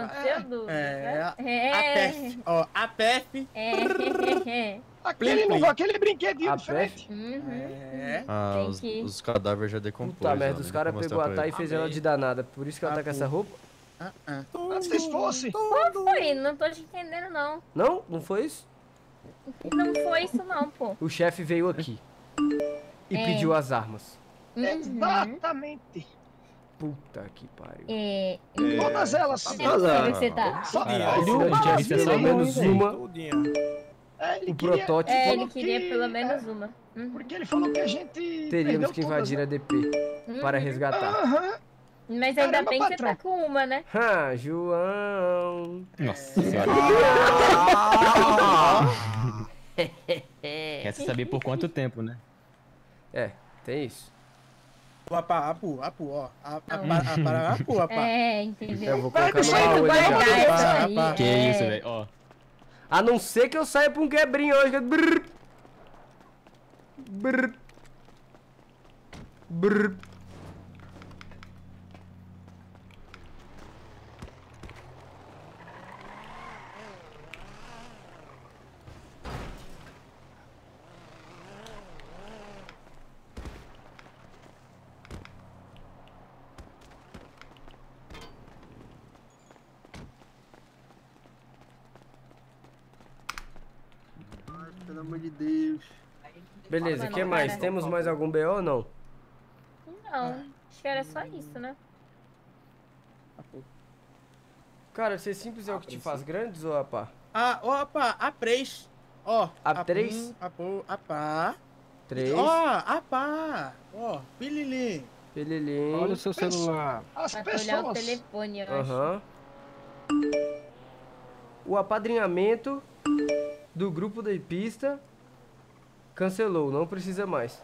aconteceu, Du? É, a É. PF. Ó, a PF. É. Aquele, Plim, plim. aquele brinquedinho A diferente. Uhum. É. Ah, os, que- os cadáveres já decompôs. Puta merda, os nem caras pegou a Thay e fez ela de danada. Por isso que ela tá com essa roupa? Ah, ah. Antes vocês fossem. Qual foi? Não tô te entendendo, não. Não? Não foi isso? Não foi isso, não, pô. O chefe veio aqui e É. pediu as armas. Uhum. Exatamente. Puta que pariu. É. Todas elas. Não sei onde você tá. Só- Caralho, se não tivesse ele- pelo menos uma, É, ele o queria- protótipo, É, ele queria que- pelo menos uma. Uhum. Porque ele falou que a gente. teríamos que todas, invadir a DP para resgatar. Aham. Mas ainda Caramba, bem que você patrão. tá com uma, né? Ah, João. Nossa senhora. É. Quer saber por quanto tempo, né? É, tem isso. Apa, apu, apu, ó. A- a- a- Para, apu, apa. É, entendeu? Eu vou colocar no baú. Guardar Que é. isso, velho. Ó. A não ser que eu saia pra um quebrinho hoje. Brrr. Brrr. Brrr. Beleza, o que mais? cara. Temos mais algum BO ou não? Não, acho que era só isso, né? Cara, ser simples é o que te faz grandes ou apá? Ah, ó, apa, a três. Ó. A apu, três? Apu, apá. Três. Ó, apá. Ó, pilili. Pelilim. Olha o seu celular. As olhar o pessoas. telefone, eu acho. Aham. O apadrinhamento do grupo da pista cancelou, não precisa mais.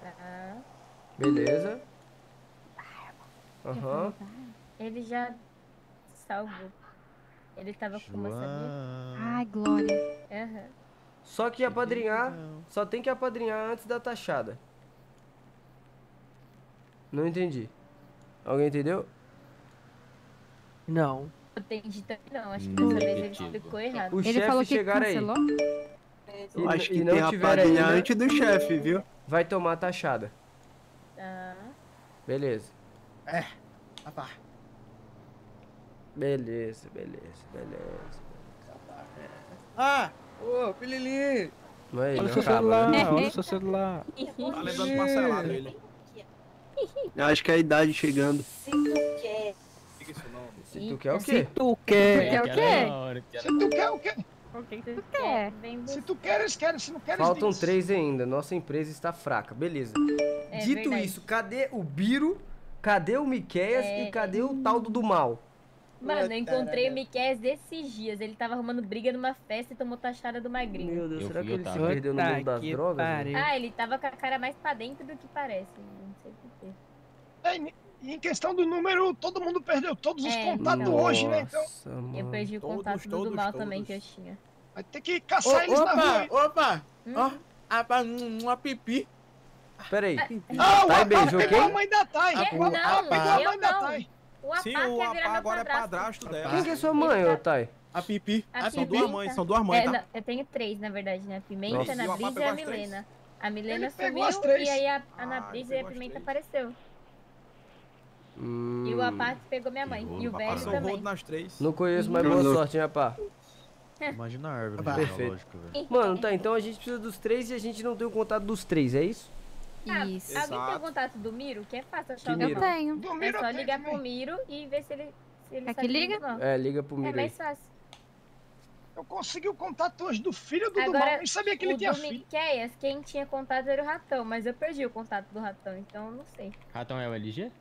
Tá. Beleza. Aham. Ele já salvou. Ele tava com uma, sabia? Ai, Glória. Aham. Só que apadrinhar, só tem que apadrinhar antes da taxada. Não entendi. Alguém entendeu? Não. Eu entendi também não, acho que dessa vez ele explicou errado. O Ele chefe falou que chegar aí cancelou? e, Eu acho que não tem a tiver padrinha ainda, antes do chefe, viu? vai tomar a taxada. Tá. Beleza. Apá. Beleza, beleza, beleza. Ah, ô, pilili. Não é Olha o seu celular, né? olha o seu celular. Tá lembrando parcelado ele. Eu acho que é a idade chegando. O que que é isso não? Se tu quer o Se quê? tu quer. Quer o quê? Se tu quer, o quê? O que tu quer? Se tu quer, eles querem. Se não quer, Faltam três ainda. Nossa empresa está fraca. Beleza. É Dito verdade. isso, cadê o Biro? Cadê o Miqueias É. e cadê o tal do do mal? Mano, eu encontrei o Miquel desses dias. Ele tava arrumando briga numa festa e tomou taxada do magrinho. Meu Deus, Eu será que ele se perdeu no mundo das que drogas? né? Ah, ele tava com a cara mais pra dentro do que parece. Não sei porquê. É, e em questão do número, todo mundo perdeu todos os É, contatos então. hoje, né? Então Nossa, mano. Eu perdi o Todos, contato do todos, do mal todos. também que eu tinha. vai ter que caçar eles na rua. opa, opa. Hum. Ó, um, uma pipi. Pera aí. Ah, o Thay Apá beijou pegou quem? a mãe da Thay. Ah, O não, Apá pegou a eu mãe da não. Thay. O Apá Sim, quer o virar Apá meu agora é padrasto. dela. Quem que é sua mãe, ô Thay? A pipi. A A São duas mães, são duas mães, É, tá? não, eu tenho três, na verdade, né? A Pimenta, Nossa. a E o Ana Brisa e a? Milena. A Milena sumiu e aí a Ah, Ana ele Brisa e a Pimenta apareceu. Hum, E o Apá pegou minha mãe. E o Apá velho Passou o também. rodo nas três. Não conheço, mas boa sorte, hein, rapá? Imagina a árvore Perfeito. genealógica, velho. Mano, tá, então a gente precisa dos três e a gente não tem o contato dos três, é isso? Ah, Isso. Alguém tem o Exato. contato do Miro? Que é fácil achar o Eu tenho. Do É só eu ligar pro. Miro e ver se ele, se ele sabe que liga? É, liga pro É Miro aí. mais fácil. Eu consegui o contato hoje do filho do Agora, Dumal. Nem sabia que ele o tinha filho. Miqueias, quem tinha contato era o Ratão, mas eu perdi o contato do Ratão, então eu não sei. Ratão é o LG?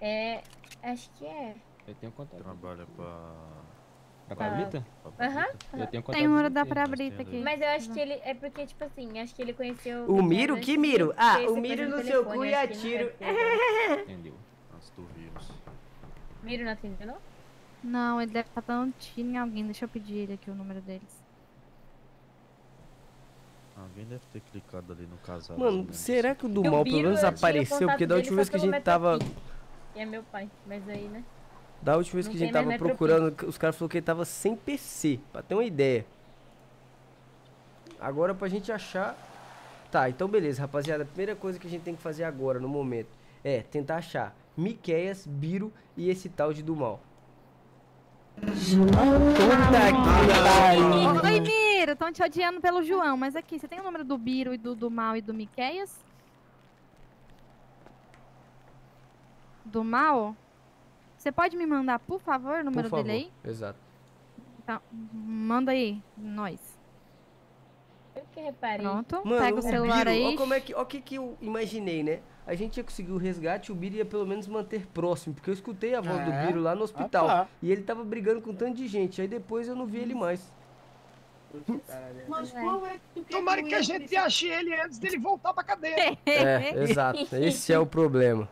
É. Acho que é. Eu tenho contato. Trabalha pra. Pra Pablita? pra Aham. Eu tenho contato. Tem uma do da LG. Prabrita aqui. Mas eu acho que ele. É porque, tipo assim, acho que ele conheceu. O Miro? Que Miro? Ah, o Miro no seu cu e atiro. é dele. Entendeu? Antes do vírus. Miro não atendeu, não? Não, ele deve estar dando tiro em alguém. Deixa eu pedir ele aqui o número deles. Alguém deve ter clicado ali no casal. Mano, será que o do mal pelo menos apareceu? Porque da última vez que a gente tava. Metapic. E é meu pai, mas aí, né? Da última vez Não que a tem gente tava procurando, os caras falaram que ele tava sem PC, pra ter uma ideia. Agora pra gente achar. Tá, então beleza, rapaziada. A primeira coisa que a gente tem que fazer agora, no momento, é tentar achar Miqueias, Biro e esse tal de do mal. Oi, Miro, estão te odiando pelo João, mas aqui, você tem o número do Biro e do, do Mal e do Miqueias? Do Mal? Você pode me mandar, por favor, o número Por favor. dele aí? Exato. Então, manda aí, nós. Eu que reparei. Pronto, Mano, pega o celular Biro, aí. Ó como é que, ó que que eu imaginei, né? A gente ia conseguir o resgate, o Biro ia pelo menos manter próximo, porque eu escutei a voz do É. Biro lá no hospital. Ah, tá. E ele tava brigando com tanto de gente. Aí depois eu não vi ele mais. Mas qual é Tomara que a gente ache ele antes dele voltar pra cadeia. É, exato. Esse é o problema.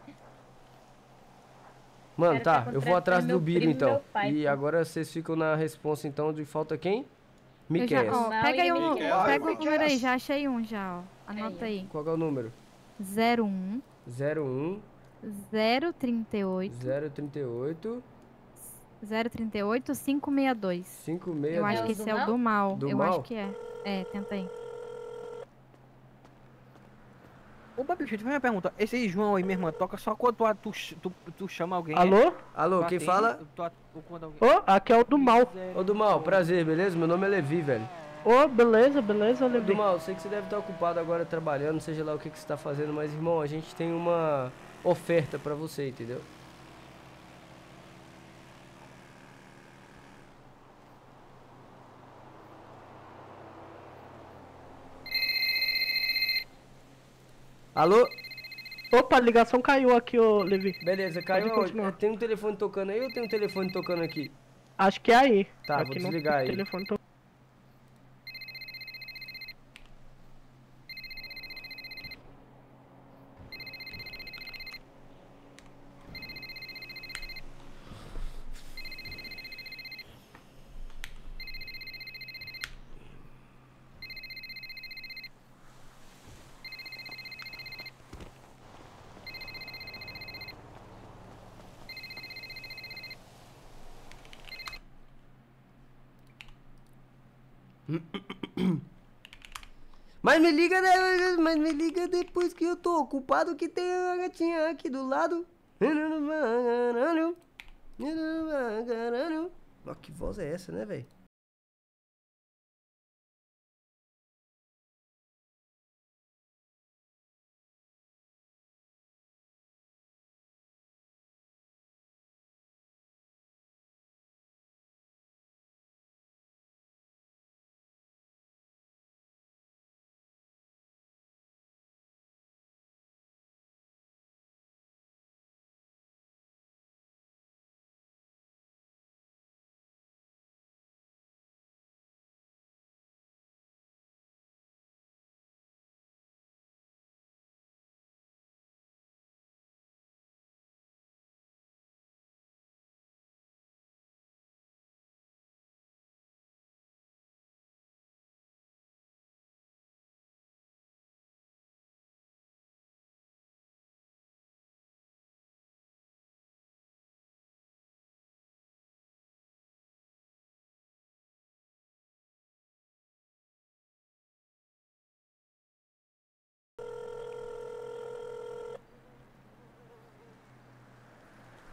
Mano, Quero tá, eu vou atrás do Biro e então. pai, E pô. agora vocês ficam na responsa então de falta quem? Já- ó, Mal pega aí um, Miqueias. pega o Miqueias. número aí, já achei um já, ó. Anota Aí, aí. Qual que é o número? 01 01 038 038 038 562. 56. Eu acho que esse é o do mal. Do eu mal? acho que é. É, tenta aí. Ô, Babi, deixa eu te fazer uma pergunta. Esse João aí, minha irmã, toca só quando tu, tu, tu, tu chama alguém. Alô? Alô, Tu quem atende, fala? tu at- ou quando alguém... Ô, aqui é o do mal. Ô do mal, prazer, beleza? Meu nome é Levi, velho. Ô, beleza, beleza, Ô, do Levi. mal, sei que você deve estar ocupado agora trabalhando, seja lá o que, que você tá fazendo, mas irmão, a gente tem uma oferta pra você, entendeu? Alô? Opa, a ligação caiu aqui, ô, Levi. Beleza, caiu Tem um telefone tocando aí ou tem um telefone tocando aqui? Acho que é aí. Tá, aqui vou desligar tem aí. Telefone to- Mas me liga, de- mas me liga depois que eu tô ocupado que tem a gatinha aqui do lado. Que voz é essa, né, velho?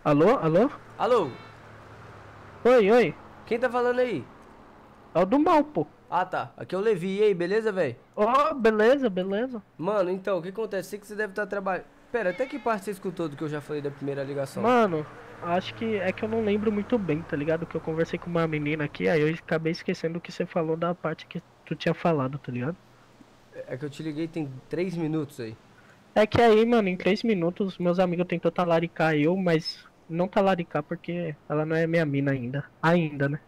Alô, alô? Alô, Oi, oi. quem tá falando aí? É o do mal, pô. Ah, tá. Aqui é o Levi. E aí, beleza, velho? Ô, beleza, beleza. Mano, então, o que acontece? Sei que você deve estar trabalhando. Pera, até que parte você escutou do que eu já falei da primeira ligação? Mano, acho que é que eu não lembro muito bem, tá ligado? Que eu conversei com uma menina aqui, aí eu acabei esquecendo o que você falou da parte que tu tinha falado, tá ligado? É que eu te liguei tem três minutos aí. É que aí, mano, em três minutos, meus amigos tentou talaricar eu, mas não talaricar porque ela não é minha mina ainda. Ainda, né?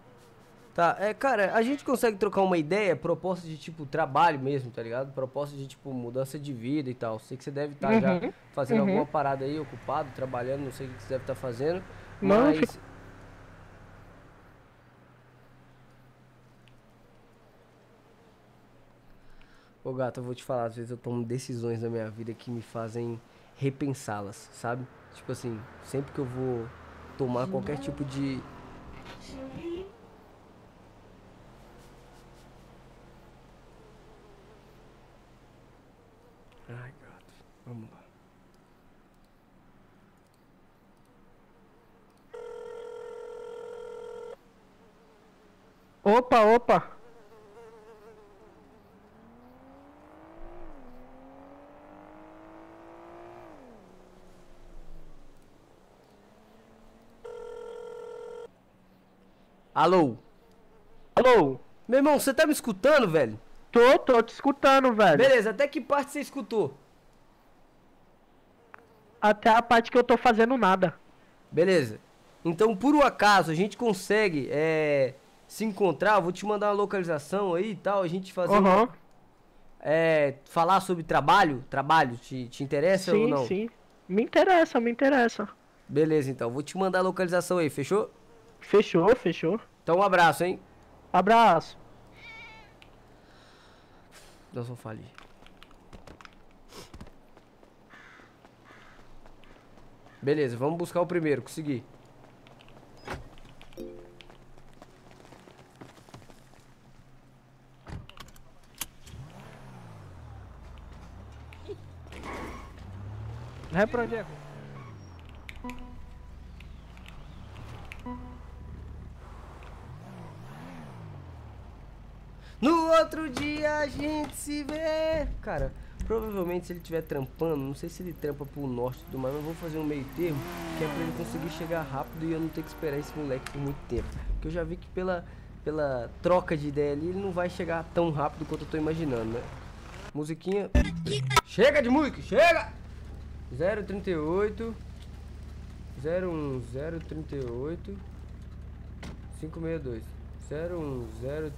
Tá, é, cara, a gente consegue trocar uma ideia, proposta de tipo trabalho mesmo, tá ligado? Proposta de tipo mudança de vida e tal. Sei que você deve estar já Uhum, fazendo uhum. alguma parada aí, ocupado, trabalhando, não sei o que você deve estar fazendo. Não, eu mas. fico- Ô gato, eu vou te falar, às vezes eu tomo decisões na minha vida que me fazem repensá-las, sabe? Tipo assim, sempre que eu vou tomar qualquer tipo de. Ai, gato. Vamos lá. Opa, opa. Alô? Alô? Meu irmão, você tá me escutando, velho? Tô, tô te escutando, velho. Beleza, até que parte você escutou? Até a parte que eu tô fazendo nada. Beleza. Então, por um acaso, a gente consegue é, se encontrar. Eu vou te mandar uma localização aí e tal. A gente fazer. uma- Aham. é, falar sobre trabalho. Trabalho, te, te interessa ou Sim, não? sim. Me interessa, me interessa. Beleza, então. Vou te mandar a localização aí, fechou? Fechou, fechou. Então, um abraço, hein? Abraço. Dá só fale. Beleza, vamos buscar o primeiro, consegui. Vai pra onde é? No outro dia a gente se vê. Cara, provavelmente se ele estiver trampando, não sei se ele trampa pro norte tudo mais, mas eu vou fazer um meio termo, que é pra ele conseguir chegar rápido e eu não ter que esperar esse moleque por muito tempo. Porque eu já vi que pela, pela troca de ideia ali, ele não vai chegar tão rápido quanto eu tô imaginando, né? Musiquinha. Chega de música, chega! 038 01 038 562 01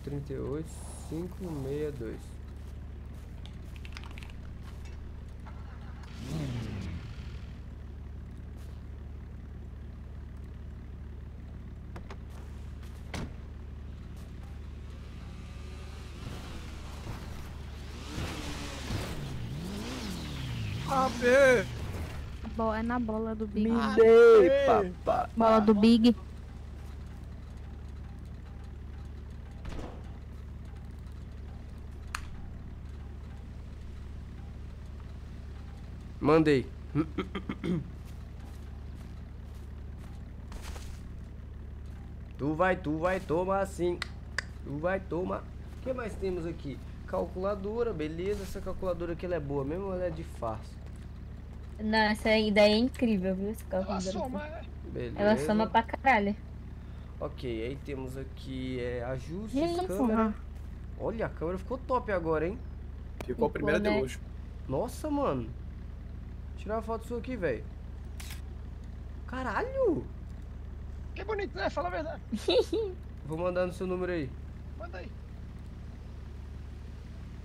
038 562 Abe! Bo- É na bola do Big. Me dei, papai. Bola do Big. Mandei. Tu vai, tu vai tomar sim. Tu vai tomar. O que mais temos aqui? Calculadora, beleza. Essa calculadora aqui ela é boa mesmo ou ela é de farsa? Não, essa daí é incrível, viu? Esse Ela calculador. soma, é. Beleza. Ela soma pra caralho. Ok, aí temos aqui é, ajustes, Gente, câmera. Olha, a câmera ficou top agora, hein? Ficou a primeira de né? luxo. Nossa, mano. Tirar uma foto sua aqui, velho. Caralho! Que bonito, né? Fala a verdade. Vou mandar no seu número aí. Manda aí.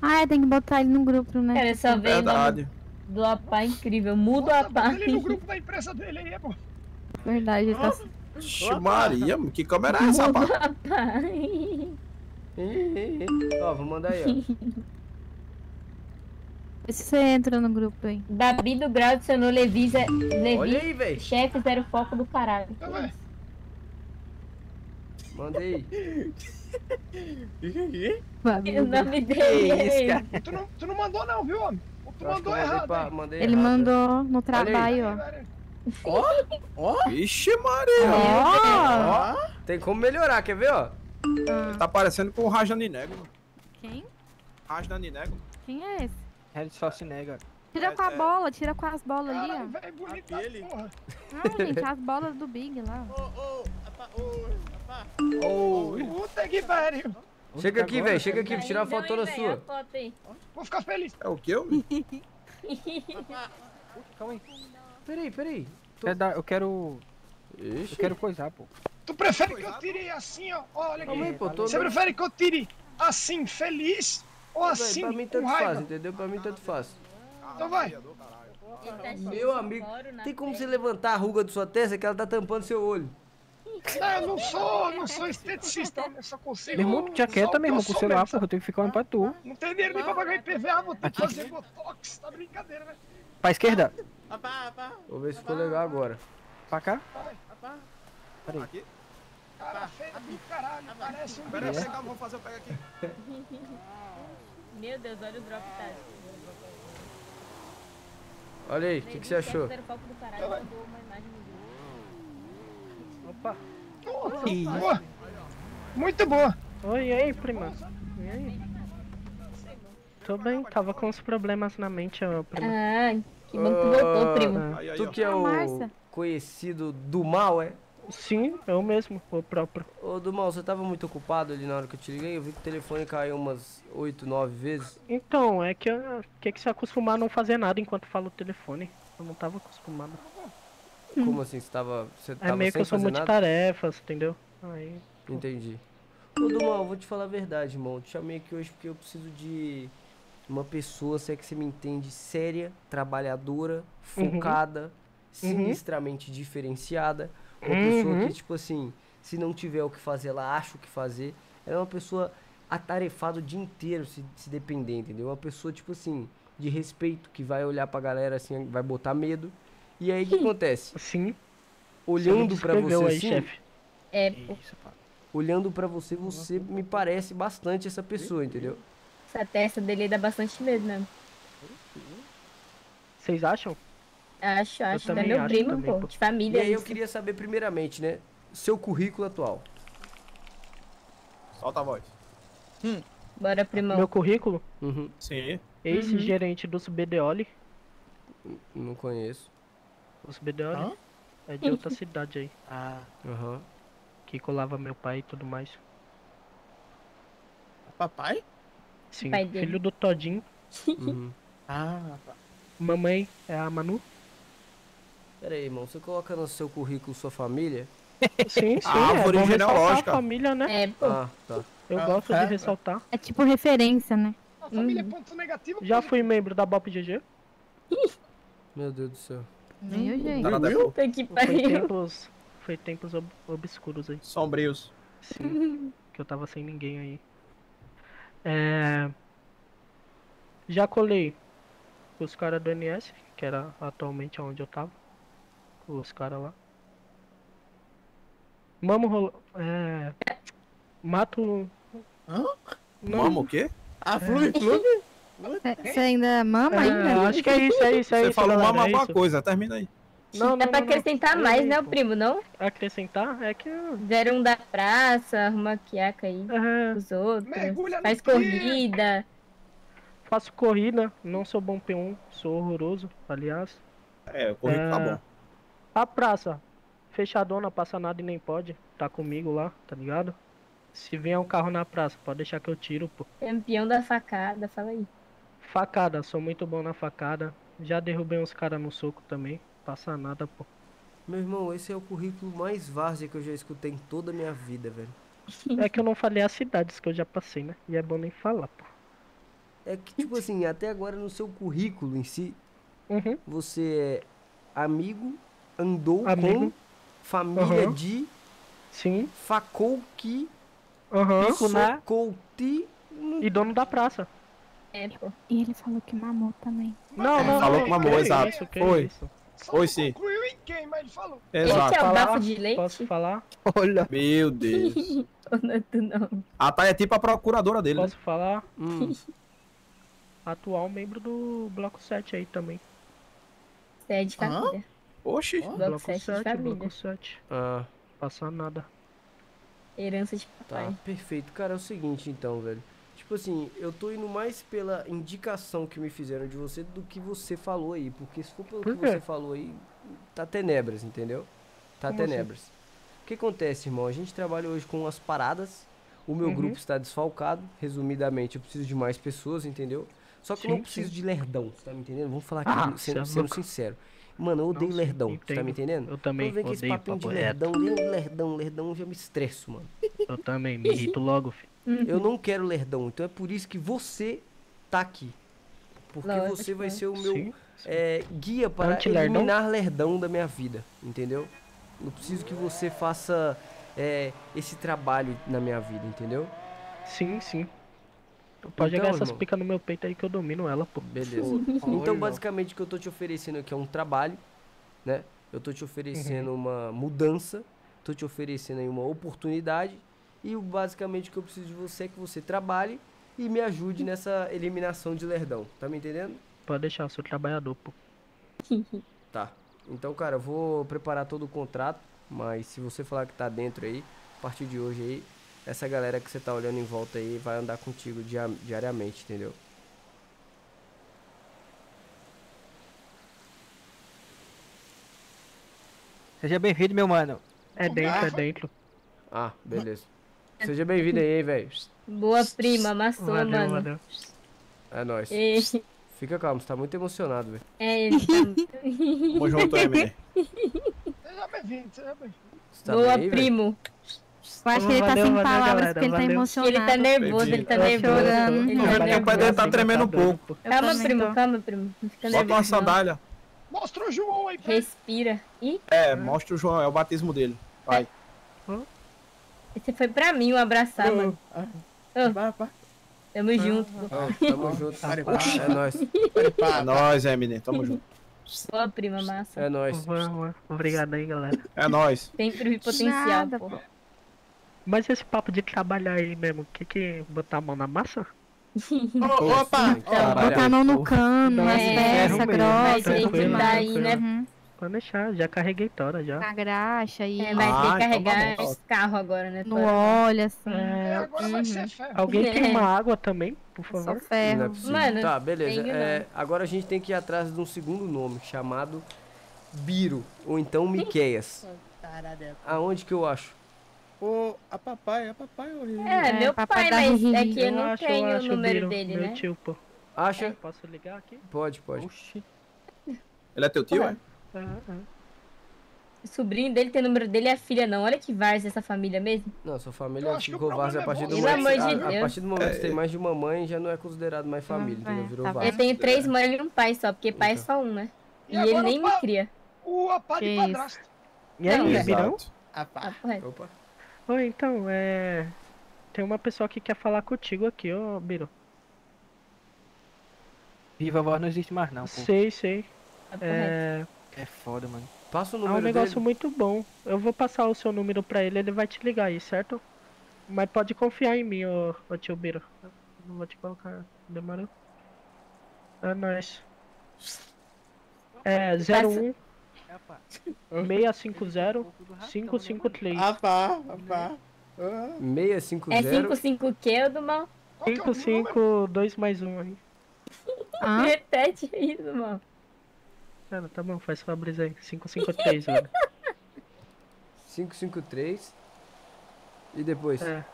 Ah, tem que botar ele no grupo, né? Só veio o nome Verdade. do APA incrível. Muda o APA. bota ele no grupo da empresa dele aí, é bom. Verdade, tá... Ixi, Maria, que câmera é essa? APA. ó, vou mandar aí, ó. Você entra no grupo aí. Dabi do grau adicionou Levi, Zé- Olha Levi aí, velho. chefe zero foco do caralho. Vendo? Mandei. O nome dele é esse. Tu não, tu não mandou não, viu, homem? Tu Eu mandou errado. pra, Ele errado, né? mandou no trabalho, ó. Velho, Vixe, Maria. Ó! Tem como melhorar, quer ver, ó? Tá parecendo com o Rajani Negro. Quem? Rajani Negro. Quem é esse? Ele só se nega. Tira com a É, é. bola, tira com as bolas ali, ó. velho, bonito da Aquele? porra. Não, gente, as bolas do Big lá. Ô, Puta que pariu. Chega aqui, velho. Chega aqui, vou tirar a foto toda sua. aí. Vou ficar feliz. É o que, homem? Calma aí. Peraí, peraí. Eu quero. Ixi. Eu quero coisar, pô. Tu prefere que eu tire assim, ó? Olha Calma aí, aqui. pô. Tô... Você prefere que eu tire assim, feliz? Ou assim, pra mim tanto faz, entendeu? Pra mim tanto faz. Então vai. Tá Meu amigo, tem como você levantar a ruga da sua testa que ela tá tampando seu olho. Não, eu não sou, não sou esteticista, eu só consigo. Meu irmão, tu tinha usar quieta, o meu irmão, com o celular, porra. Eu tenho que ficar olhando pra tu. Não tem dinheiro nem pra pagar IPVA, vou ter que fazer botox. Tá brincadeira, né? Pra esquerda. Vou ver se ficou legal agora. Pra cá. Peraí. Aqui. Cara feio do caralho, parece um Pera aí, bicho. pera aí, vou fazer, eu pego aqui. Meu Deus, olha o drop tático. Olha aí, o que, que você achou? Caralho. Opa. Boa. Muito boa. Oi, e aí, prima? E aí? Tô bem, tava com uns problemas na mente, ó, prima. Ah, que bom que voltou, Ah, primo. Aí, Tu que é A o conhecido do mal, é? Sim, eu mesmo, o próprio. Ô, do mal, você tava muito ocupado ali na hora que eu te liguei? Eu vi que o telefone caiu umas 8, 9 vezes. Então, é que eu tem que se acostumar a não fazer nada enquanto falo o telefone. Eu não tava acostumado. Como assim? Você tava, você É tava meio que eu sou fazer nada? multitarefas, entendeu? Aí. Entendi. Ô, do mal, eu vou te falar a verdade, irmão. Eu te chamei aqui hoje porque eu preciso de uma pessoa, se é que você me entende, séria, trabalhadora, Uhum. focada, sinistramente diferenciada. Uma Uhum. pessoa que, tipo assim, se não tiver o que fazer, ela acha o que fazer. Ela é uma pessoa atarefada o dia inteiro, se, se depender, entendeu? Uma pessoa, tipo assim, de respeito, que vai olhar pra galera assim, vai botar medo. E aí, o que acontece? Sim. Olhando pra você aí, assim, chefe. É, Isso, olhando pra você, você me parece bastante essa pessoa, entendeu? essa testa dele dá bastante medo mesmo. Vocês acham? Acho, acho. É meu acho primo, também, pô. pô. De E família. aí eu isso. queria saber primeiramente, né, seu currículo atual. Solta a voz. Bora, primão. Meu currículo? Uhum, Sim. Ex-gerente dos BDOL. não conheço. Os BDOL Hã? é de outra cidade aí. Ah, Aham. Que colava meu pai e tudo mais. papai? Sim, Pai dele. filho do Todinho. Uhum. Ah. Mamãe é a Manu. Pera aí, irmão, você coloca no seu currículo sua família? Sim, sim, A é árvore bom ressaltar genealógica. a família, né? É, pô. Ah, tá. Eu Ah, gosto é, de ressaltar. É tipo referência, né? A família é Uhum. ponto negativo. Já fui membro da BOP GG. Meu Deus do céu. Tá na depo. Puta que Foi tempos, foi tempos ob- obscuros aí. Sombrios. Sim, que eu tava sem ninguém aí. É... Já colei os caras do NS, que era atualmente onde eu tava. Os caras lá. Mamo rolo... É... Mato... Hã? Não, Mama o quê? Ah, flui, flui. Você ainda mama é, ainda? acho que é isso, é isso, é Você isso. falou galera, mama é alguma coisa, termina aí. Não, É não, pra não, não. acrescentar Eu mais, né, o primo, não? Acrescentar é que... Zero um da praça, arruma quiaca aí É, os outros. Mergulha Faz corrida. faço corrida, não sou bom P1, sou horroroso, aliás. É, o currículo tá É. bom. A praça, fechadona, passa nada e nem pode. Tá comigo lá, tá ligado? Se vier um carro na praça, pode deixar que eu tiro, pô. Campeão da facada, fala aí. Facada, sou muito bom na facada. Já derrubei uns caras no soco também. Passa nada, pô. Meu irmão, esse é o currículo mais várzea que eu já escutei em toda a minha vida, velho. É que eu não falei as cidades que eu já passei, né? E é bom nem falar, pô. É que, tipo assim, até agora no seu currículo em si, Uhum. você é amigo, andou Amigo. com, família Aham. de, Sim. facouki, Aham. né? socouti. E dono da praça. É. E ele falou que mamou também. Não, não, Falou não. que boa, exato. Isso, Foi. isso. Só Oi, não sim. concluiu em quem, mas ele falou. Exato. Esse é o bafo de leite? Posso falar? Olha. Meu Deus. Não é não? A Thay é tipo a procuradora dele, né? Posso falar? Hum, Atual membro do Bloco 7 aí também. Você é de Hã? família. Oxi. Bloco bloco 7 de 7, família. bloco 7. ah, Passa nada. Herança de tá, papai. perfeito. Cara, é o seguinte então, velho. Tipo assim, eu tô indo mais pela indicação que me fizeram de você do que você falou aí. Porque se for pelo Por que você falou aí, tá tenebras, entendeu? Tá Como assim? tenebras. O que acontece, irmão? A gente trabalha hoje com umas paradas. O meu Uhum. grupo está desfalcado. Resumidamente, eu preciso de mais pessoas, entendeu? Só que eu não Sim, preciso sim. de lerdão, tá me entendendo? Vamos falar aqui, Ah, sendo, é sendo sincero. Mano, eu odeio Não, sim, lerdão, você tá me entendendo? Eu também Quando vem com esse odeio papinho de lerdão, lerdão, lerdão, eu já me estresso, mano. Eu também, me irrito logo, filho. Eu não quero lerdão, então é por isso que você tá aqui. Porque Lógico, você vai ser o meu Sim. é, guia para eliminar lerdão da minha vida, entendeu? Eu preciso que você faça é, esse trabalho na minha vida, entendeu? Sim, sim. Pode Então, jogar essas picas no meu peito aí que eu domino ela, pô. Beleza. Então, basicamente, o que eu tô te oferecendo aqui é um trabalho, né? Eu tô te oferecendo uma mudança, tô te oferecendo aí uma oportunidade. E basicamente o que eu preciso de você é que você trabalhe e me ajude nessa eliminação de lerdão. Tá me entendendo? Pode deixar, eu sou trabalhador, pô. Tá. Então, cara, eu vou preparar todo o contrato, mas se você falar que tá dentro aí, a partir de hoje aí, essa galera que você tá olhando em volta aí vai andar contigo dia- diariamente, entendeu? Seja bem-vindo, meu mano. É dentro, é dentro. Ah, beleza. Seja bem-vindo aí, velho. Boa prima, amassou, Valeu, mano. valeu. É nóis. E- Fica calmo, você tá muito emocionado, velho. É, ele tá... Tamo junto. Seja bem-vindo, seja bem-vindo. Tá Boa, bem aí, velho? Eu acho que ele tá Valeu, sem valeu, palavras galera, porque ele tá valeu. emocionado. Ele tá nervoso, ele tá Eu tô- nervoso. chorando. eu tô Ele tá dele tá tremendo um pouco. Eu Calma, também primo, calma, primo. Fica Bota uma sandália. Mostra o João aí, ele. Respira. Ih, É, mostra o João, é o batismo dele. Vai. esse foi pra mim um abraçar, mano. Tamo junto. Tamo junto. É nóis. É nóis, Emily. Tamo junto. Boa prima, massa. É nóis. Obrigado aí, galera. É nóis. Sempre vi potencial, Nada, pô. Mas esse papo de trabalhar aí mesmo, que que botar a mão na massa? Opa! Caralho, Botar a mão no cano, nas é, peças grossas, tem tudo que tranquilo, dar mais. aí, né? Uhum. Pode deixar, já carreguei tora já. Na graxa e É, vai Ah, ter que então carregar bom. esse carro agora, né? no óleo, assim. É, É, agora vai ser ferro. alguém tem É. uma água também, por Só favor? Não é ferro. possível. Mano, tá, beleza. É, agora a gente tem que ir atrás de um segundo nome, chamado Biro, ou então Miqueias. Aonde que eu acho? Ô, a papai, a papai é horrível. É, É, meu papai pai, da mas Riri. é que eu não acho, tenho acho, o número dele, meu né? tio, pô. Acha? Posso ligar aqui? Pode, pode. Oxi. Ele é teu tio, é? O sobrinho dele tem o número dele e a filha não. Olha que várzea essa família mesmo. Não, sua família Eu o ficou várzea a problema partir é do momento. amor de a, a partir do momento que tem mais de uma mãe, já não é considerado mais família, Ah, entendeu? é, Virou tá várzea. Eu tenho três mães e um pai só, porque pai é Então. só um, né? E E, ele nem o me pa- cria. O apá Que de padrasto. E aí, correto. Opa. Oi, então, é. Tem uma pessoa que quer falar contigo aqui, ô Biro. Viva voz não existe mais, não, pô. Sei, sei. É. É foda, mano. Passa o É um número negócio dele. muito bom. Eu vou passar o seu número pra ele, ele vai te ligar aí, certo? Mas pode confiar em mim, ô, ô tio Biro. Eu Não vou te colocar. Demorou? É nóis. É 01 650 553. Apá, apá. 650. É 55 que o do mal? Qual que é o número? 552 mais um aí. Hã? Repete isso, mal. Cara, tá bom, faz sua brisa aí. 553, velho. 553. E depois? É.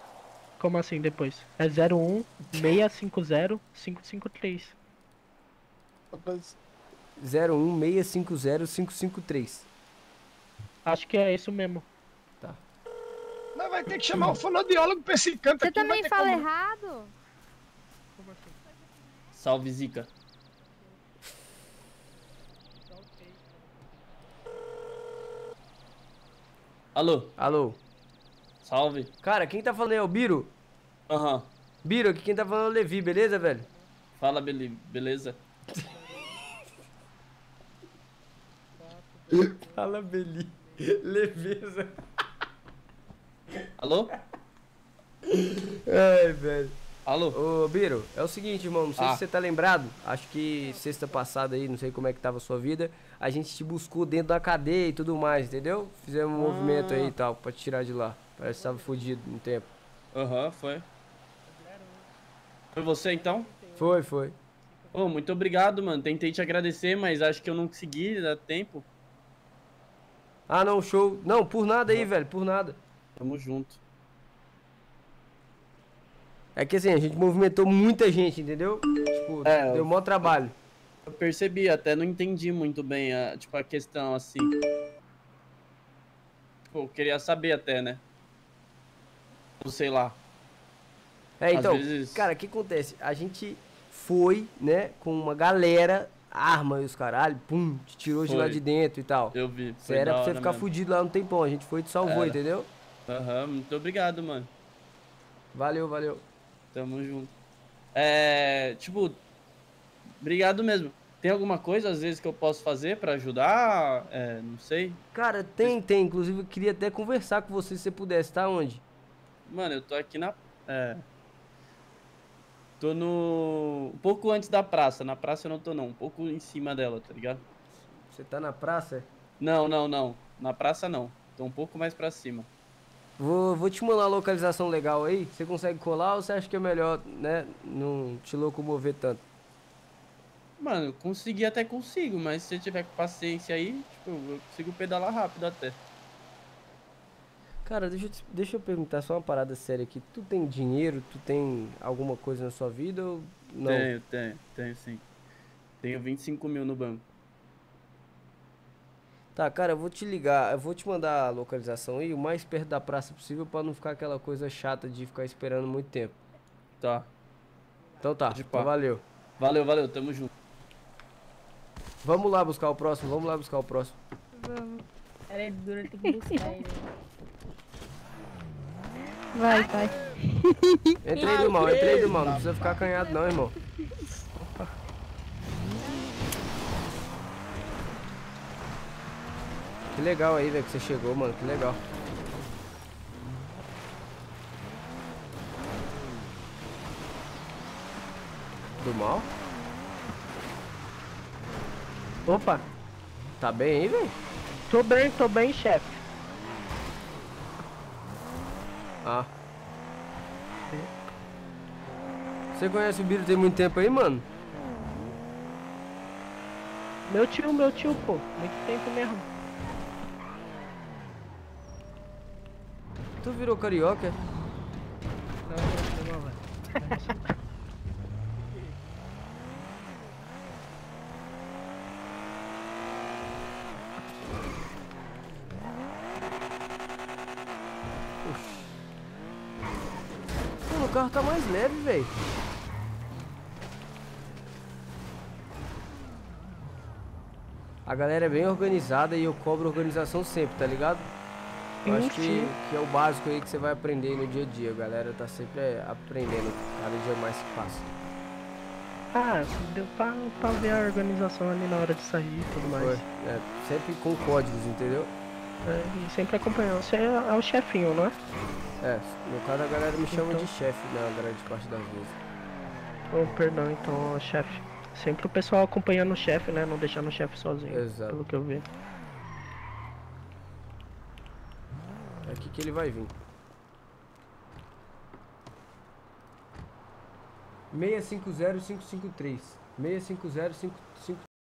Como assim depois? É 01 650 553. 01 650 553. Acho que é isso mesmo. Nós vai ter que chamar o fonoaudiólogo pra esse canto Você aqui. vai também ter fala como. errado? Salve, Zica. Alô, Alô? salve. Cara, quem tá falando aí é o Biro? Aham. Biro, aqui quem tá falando é o Levi, beleza, velho? Fala, bele- beleza? Fala, Beli. Leveza. Alô? Ai, velho. Alô? Ô, Biro, é o seguinte, irmão, não sei Ah. se você tá lembrado. Acho que sexta passada aí, não sei como é que tava a sua vida. A gente te buscou dentro da cadeia e tudo mais, entendeu? Fizemos um movimento aí e tal, pra te tirar de lá. Parece que tava fudido no tempo. Aham, foi. Foi você então? Foi, foi. Ô, muito obrigado, mano. Tentei te agradecer, mas acho que eu não consegui dar tempo. Ah, não, show. Não, por nada aí, velho, por nada. Tamo junto. É que assim, a gente movimentou muita gente, entendeu? Tipo, É, deu maior trabalho. Eu percebi, até não entendi muito bem a, tipo, a questão assim. Eu queria saber até, né? Ou sei lá. É, então, vezes- cara, o que acontece? A gente foi, né, com uma galera, arma e os caralho, pum, te tirou de lá Foi. de dentro e tal. Eu vi. Você foi era pra você ficar mesmo. fudido lá no tempão, a gente foi e te salvou, Era. entendeu? Aham, muito obrigado, mano. Valeu, valeu. Tamo junto. É, tipo, obrigado mesmo. Tem alguma coisa, às vezes, que eu posso fazer pra ajudar? É, não sei. Cara, tem, tem. Inclusive, eu queria até conversar com você se você pudesse. Tá onde? Mano, eu tô aqui na. É. Tô no. Um pouco antes da praça. Na praça eu não tô, não. Um pouco em cima dela, tá ligado? Você tá na praça? Não, não, não. Na praça não. Tô um pouco mais pra cima. Vou, vou te mandar uma localização legal aí. Você consegue colar ou você acha que é melhor, né? Não te locomover tanto? Mano, consegui até consigo, mas se você tiver com paciência aí, tipo, eu consigo pedalar rápido até. Cara, deixa eu, te- deixa eu perguntar só uma parada séria aqui. Tu tem dinheiro? Tu tem alguma coisa na sua vida ou não? Tenho, tenho, tenho sim. Tenho 25 mil no banco. Tá, cara, eu vou te ligar, eu vou te mandar a localização aí o mais perto da praça possível pra não ficar aquela coisa chata de ficar esperando muito tempo. Tá. Então tá, Pode então valeu. Valeu, valeu, tamo junto. Vamos lá buscar o próximo, vamos lá buscar o próximo. Cara, é duro, tem que buscar ele. Vai, vai. Entrei do mal, entrei do mal, não precisa ficar acanhado não, irmão. Que legal aí, velho, que você chegou, mano, que legal. Do mal? Opa, Tá bem aí, velho? tô bem, tô bem, chefe. Ah. Você conhece o Biro tem muito tempo aí, mano? Meu tio, meu tio, pô. Muito tempo mesmo. Tu virou carioca? Não, não, não, velho. Mano, carro tá mais leve, velho. A galera é bem organizada e eu cobro organização sempre, tá ligado? Eu acho que, que é o básico aí que você vai aprender no dia a dia. A galera tá sempre é, aprendendo, cada dia mais que passa. Ah, deu pra, pra ver a organização ali na hora de sair e tudo mais. Foi. É, sempre com códigos, entendeu? É, e sempre acompanhando. Você é, é o chefinho, não é? É, no caso a galera me chama Então. de chefe na grande parte das vezes. Oh, perdão, então, chefe. Sempre o pessoal acompanhando o chefe, né? Não deixando o chefe sozinho. Exato. Pelo que eu vi. É aqui que ele vai vir. 650553. 650553.